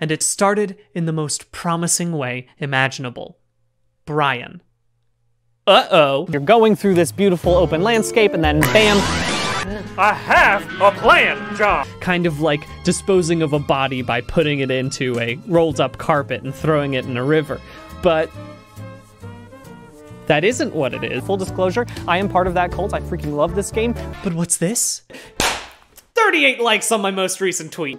And it started in the most promising way imaginable. Brian. Uh oh. You're going through this beautiful open landscape, and then bam, I have a plan, John. Kind of like disposing of a body by putting it into a rolled up carpet and throwing it in a river. But that isn't what it is. full disclosure, I am part of that cult. I freaking love this game. But what's this? 38 likes on my most recent tweet.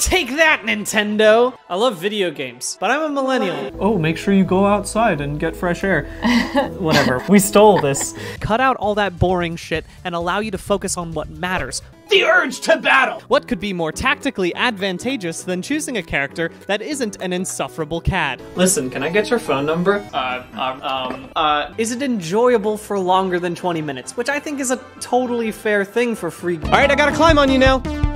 Take that, Nintendo! I love video games, but I'm a millennial. Oh, make sure you go outside and get fresh air. Whatever. We stole this. Cut out all that boring shit and allow you to focus on what matters. The urge to battle! What could be more tactically advantageous than choosing a character that isn't an insufferable cad? Listen, can I get your phone number? Uh, um, um, uh, is it enjoyable for longer than 20 minutes? Which I think is a totally fair thing for free. All right, I gotta climb on you now.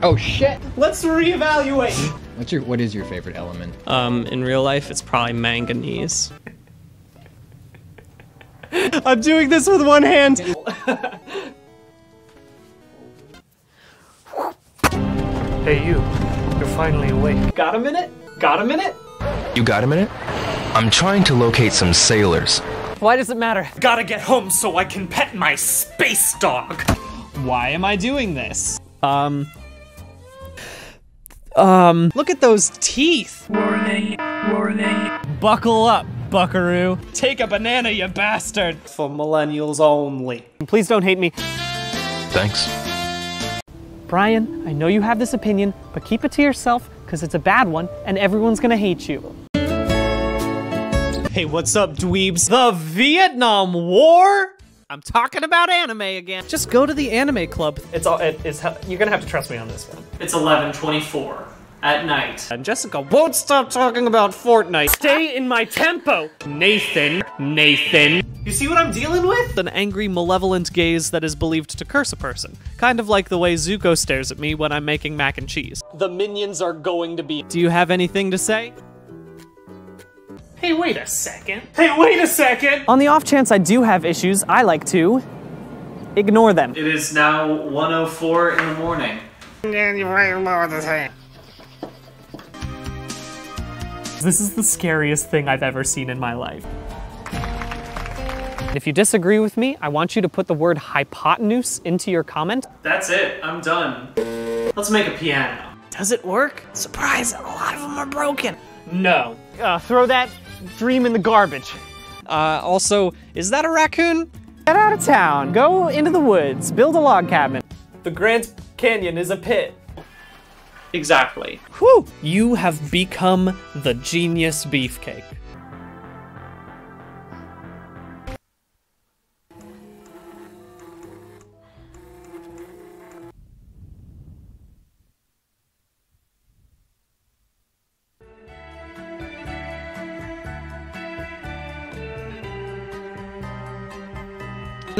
Oh shit! Let's reevaluate. What's your what is your favorite element? Um, in real life, it's probably manganese. I'm doing this with one hand. Hey, you. You're finally awake. Got a minute? Got a minute? You got a minute? I'm trying to locate some sailors. Why does it matter? Gotta get home so I can pet my space dog. Why am I doing this? Um. Um. Look at those teeth. Buckle up, buckaroo. Take a banana, you bastard. For millennials only. Please don't hate me. Thanks. Brian, I know you have this opinion, but keep it to yourself because it's a bad one and everyone's gonna hate you. Hey, what's up, dweebs? The Vietnam War? I'm talking about anime again. Just go to the anime club. It's all. It, it's. You're gonna have to trust me on this one. It's 11:24 at night. And Jessica won't stop talking about Fortnite. Stay in my tempo, Nathan. Nathan. You see what I'm dealing with? An angry, malevolent gaze that is believed to curse a person. Kind of like the way Zuko stares at me when I'm making mac and cheese. The minions are going to be. Do you have anything to say? Hey, wait a second. Hey, wait a second! On the off chance I do have issues, I like to ignore them. It is now 1.04 in the morning. This is the scariest thing I've ever seen in my life. If you disagree with me, I want you to put the word hypotenuse into your comment. That's it. I'm done. Let's make a piano. Does it work? Surprise, a lot of them are broken. No. Uh, throw that dream in the garbage. Uh, also, is that a raccoon? Get out of town. Go into the woods. Build a log cabin. The Grand Canyon is a pit. Exactly. Whew! You have become the genius beefcake.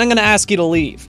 I'm gonna ask you to leave.